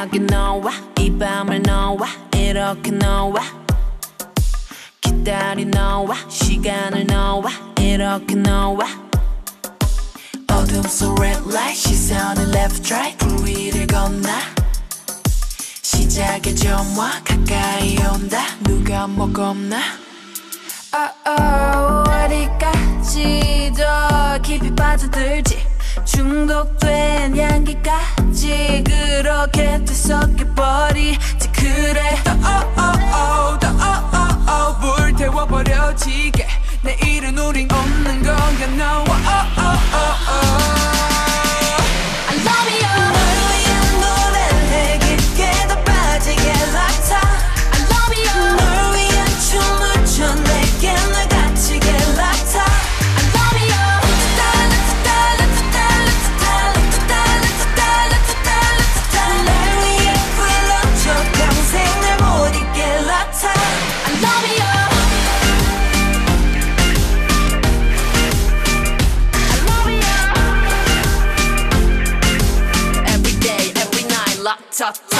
희나게 너와. 이 밤을 너와. 이렇게 너와. 기다리 너와. 시간을 너와. 이렇게 너와. 어둠 속 red light 시선을 left right 불 위를 건너. 시작의 점화 가까이 온다. 누가 뭐 겁나? oh, oh, 어디까지 더 깊이 빠져들지? 중독된 향기까지 그렇게 뒤섞여버리지 그래. 더 oh oh oh 더 oh oh oh 불태워버려 지게 락타타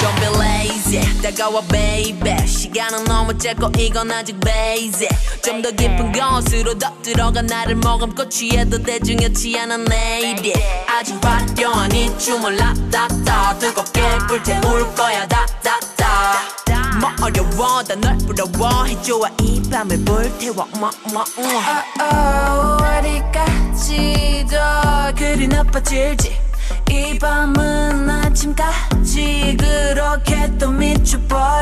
Don't be 다가와 baby. 시간은 너무 짧고 이건 아직 basic. 좀 더 깊은 곳으로 더 들어가 나를 머금고 취해도 대중이었지 않아 lady. 아주 화려한 이 춤을 락타타 뜨겁게 불태울 거야 다다다. 뭐 어려워 다널 부러워 해줘야 이 밤을 불태워 뭐뭐 oh, oh, 어디까지 더 그리 나빠질지. 이 밤은 아침까지 그렇게 또 미쳐버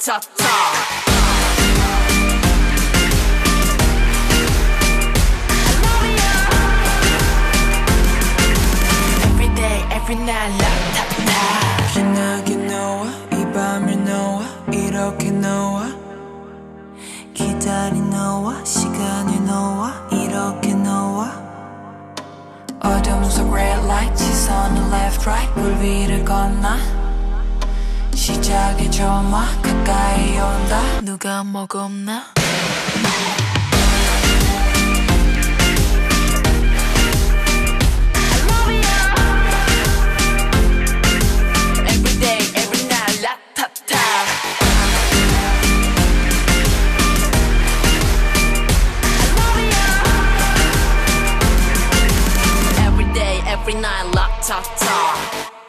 night, 락타타 Every day, every night, 락타타 빛나게 너와 이 밤을 너와 이렇게 너와 기다린 너와 시간을 너와 이렇게 너와 어둠 속 red light 시선을 left right 물 위를 건너. 시작의 점화 가까이 온다 누가 먹었나 Every day, every night, 락타타